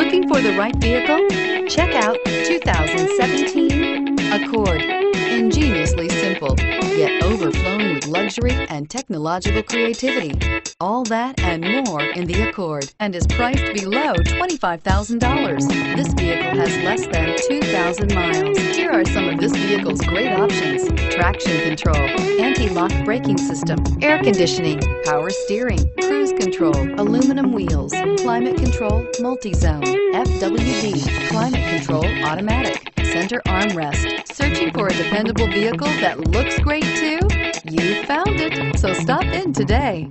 Looking for the right vehicle? Check out 2017 Accord. Ingeniously simple, yet overflowing with luxury and technological creativity. All that and more in the Accord and is priced below $25,000. This vehicle has less than 2,000 miles. Here are some of this vehicle's great options. Traction control, anti-lock braking system, air conditioning, power steering, cruise control, aluminum wheels, climate control, multi-zone, FWD, climate control automatic, center armrest. Searching for a dependable vehicle that looks great too? You found it, so stop in today.